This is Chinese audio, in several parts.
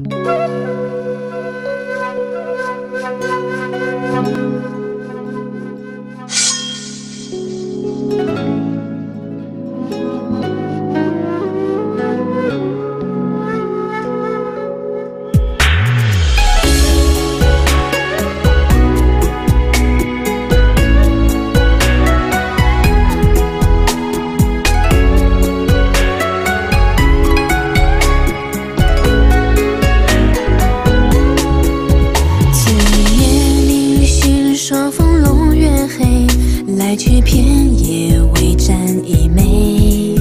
Música 片叶未沾一枚，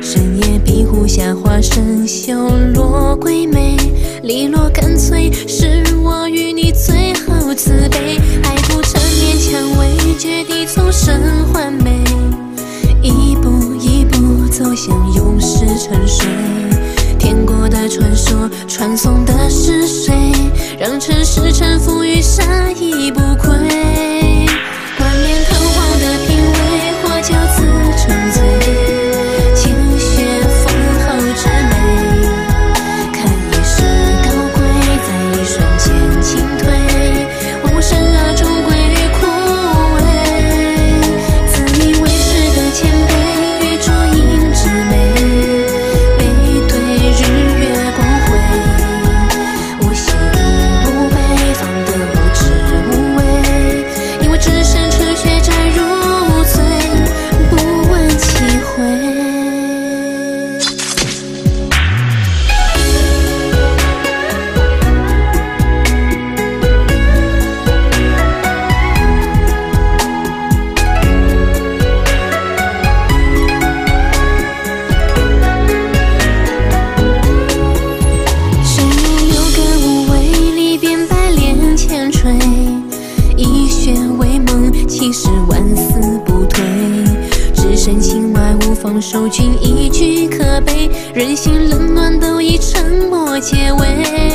深夜碧湖下花生绣落桂眉，利落干脆是我与你最后慈悲。爱不成勉强为决地从生换美，一步一步走向永世沉睡。天国的传说，传颂的是谁？让尘世臣服于杀意不守。君一句可悲，人心冷暖都以沉默结尾。